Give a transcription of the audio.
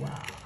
Wow.